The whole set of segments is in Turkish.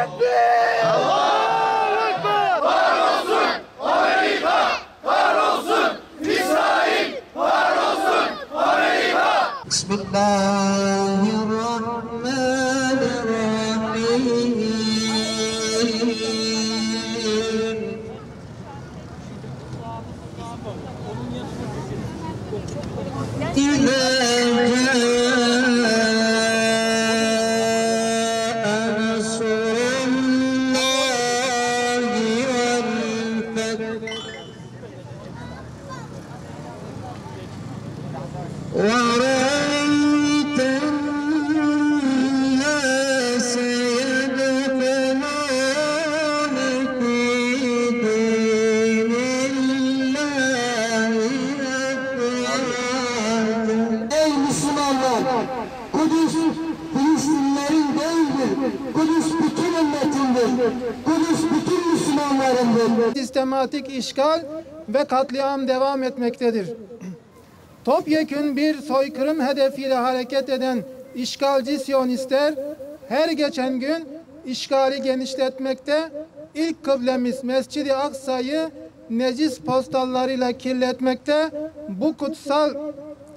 Tekbir! Allahu Ekber! Var İsrail! Var olsun Bismillahirrahmanirrahim. Kudüs Filistinlerin değildir. Kudüs bütün ümmetindir. Kudüs bütün Müslümanlarındır. sistematik işgal ve katliam devam etmektedir. Topyekün bir soykırım hedefiyle hareket eden işgalci Siyonistler her geçen gün işgali genişletmekte, ilk kıblemiz Mescid-i Aksa'yı necis postallarıyla kirletmekte, bu kutsal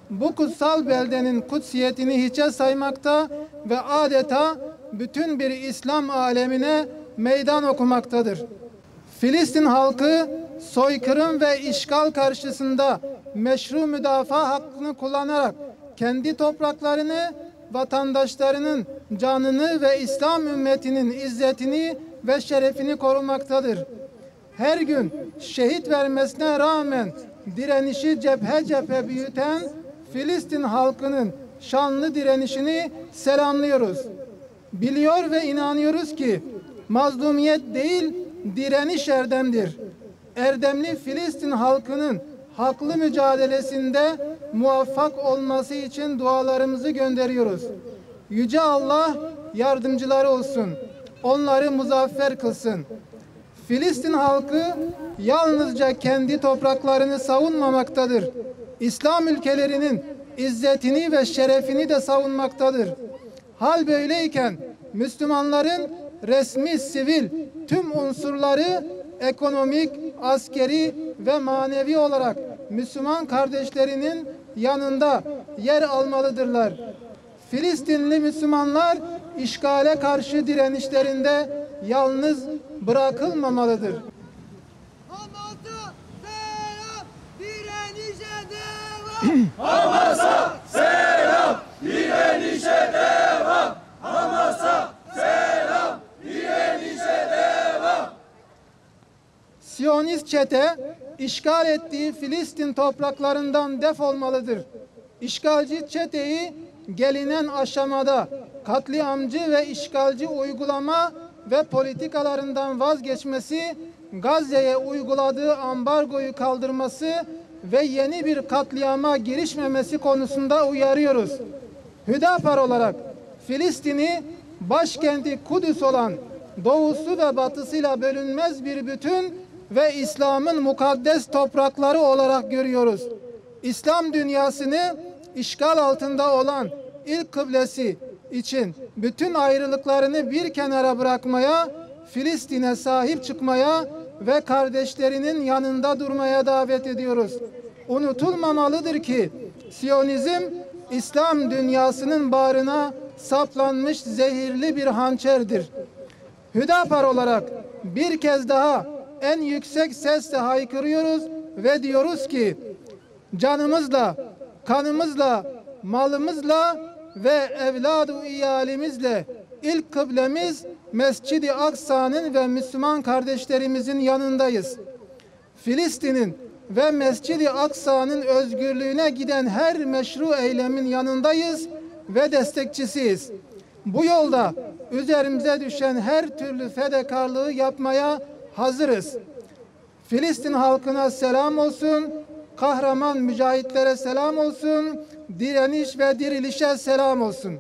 bu kutsal beldenin kutsiyetini hiçe saymakta ve adeta bütün bir İslam alemine meydan okumaktadır. Filistin halkı soykırım ve işgal karşısında meşru müdafaa hakkını kullanarak kendi topraklarını, vatandaşlarının canını ve İslam ümmetinin izzetini ve şerefini korumaktadır. Her gün şehit vermesine rağmen direnişi cephe cephe büyüten Filistin halkının şanlı direnişini selamlıyoruz. Biliyor ve inanıyoruz ki mazlumiyet değil direniş erdemdir. Erdemli Filistin halkının haklı mücadelesinde muvaffak olması için dualarımızı gönderiyoruz. Yüce Allah yardımcıları olsun. Onları muzaffer kılsın. Filistin halkı yalnızca kendi topraklarını savunmamaktadır. İslam ülkelerinin izzetini ve şerefini de savunmaktadır. Hal böyleyken Müslümanların resmi sivil tüm unsurları ekonomik, askeri ve manevi olarak Müslüman kardeşlerinin yanında yer almalıdırlar. Filistinli Müslümanlar işgale karşı direnişlerinde yalnız bırakılmamalıdır. Hamas'a selam, direnişe devam. Çete işgal ettiği Filistin topraklarından defolmalıdır. İşgalci çeteyi gelinen aşamada katliamcı ve işgalci uygulama ve politikalarından vazgeçmesi, Gazze'ye uyguladığı ambargoyu kaldırması ve yeni bir katliama girişmemesi konusunda uyarıyoruz. Hüdapar olarak Filistin'i başkenti Kudüs olan doğusu ve batısıyla bölünmez bir bütün ve İslam'ın mukaddes toprakları olarak görüyoruz. İslam dünyasını işgal altında olan ilk kıblesi için bütün ayrılıklarını bir kenara bırakmaya, Filistin'e sahip çıkmaya ve kardeşlerinin yanında durmaya davet ediyoruz. Unutulmamalıdır ki Siyonizm İslam dünyasının bağrına saplanmış zehirli bir hançerdir. Hüdapar olarak bir kez daha en yüksek sesle haykırıyoruz ve diyoruz ki canımızla, kanımızla, malımızla ve evladu iyalimizle ilk kıblemiz Mescid-i Aksa'nın ve Müslüman kardeşlerimizin yanındayız. Filistin'in ve Mescid-i Aksa'nın özgürlüğüne giden her meşru eylemin yanındayız ve destekçisiyiz. Bu yolda üzerimize düşen her türlü fedakarlığı yapmaya hazırız. Filistin halkına selam olsun, kahraman mücahitlere selam olsun, direniş ve dirilişe selam olsun.